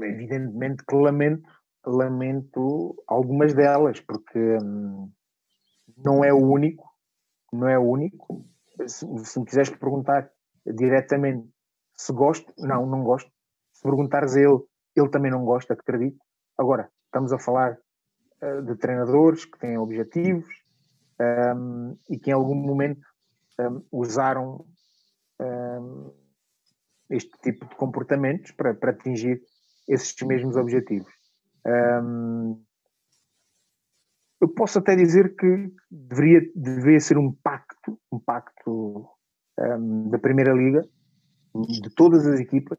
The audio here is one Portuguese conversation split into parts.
evidentemente que lamento, lamento algumas delas, porque hum, não é o único, não é o único. Se, se me quiseres perguntar diretamente se gosto, não, não gosto. Se perguntares a ele, ele também não gosta, acredito. Agora, estamos a falar uh, de treinadores que têm objetivos um, e que em algum momento um, usaram um, este tipo de comportamentos para, para atingir esses mesmos objetivos. eu posso até dizer que deveria, deveria ser um pacto, um pacto da Primeira Liga, de todas as equipas,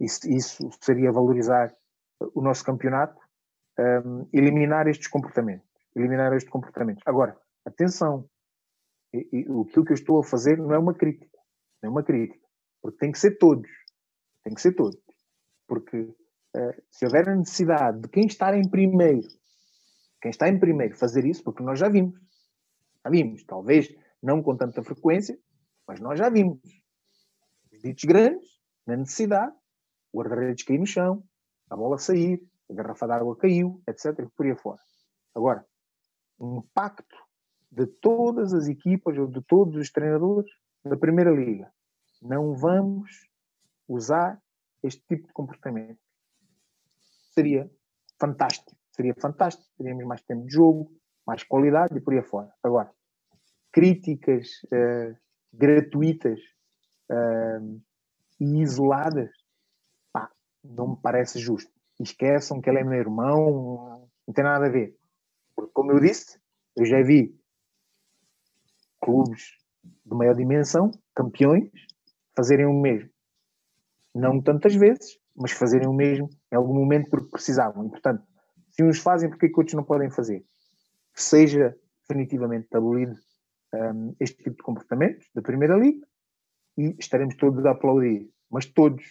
isso, isso, seria valorizar o nosso campeonato, eliminar estes comportamentos, eliminar estes comportamentos. Agora, atenção, o que eu estou a fazer não é uma crítica, não é uma crítica. Porque tem que ser todos. Tem que ser todos. Porque uh, se houver a necessidade de quem está em primeiro, quem está em primeiro fazer isso, porque nós já vimos. Já vimos. Talvez não com tanta frequência, mas nós já vimos. Os ditos grandes, na necessidade, o guarda-redes cair no chão, a bola sair, a garrafa d'água caiu, etc. por aí fora. Agora, um pacto de todas as equipas ou de todos os treinadores da Primeira Liga não vamos usar este tipo de comportamento. Seria fantástico, seria fantástico, teríamos mais tempo de jogo, mais qualidade e por aí fora. Agora, críticas uh, gratuitas uh, e isoladas, pá, não me parece justo. Esqueçam que ele é meu irmão, não tem nada a ver. Porque, como eu disse, eu já vi clubes de maior dimensão, campeões, fazerem o mesmo. Não tantas vezes, mas fazerem o mesmo em algum momento porque precisavam. E, portanto, se uns fazem, porque que outros não podem fazer? Que seja definitivamente abolido um, este tipo de comportamentos da Primeira Liga e estaremos todos a aplaudir. Mas todos,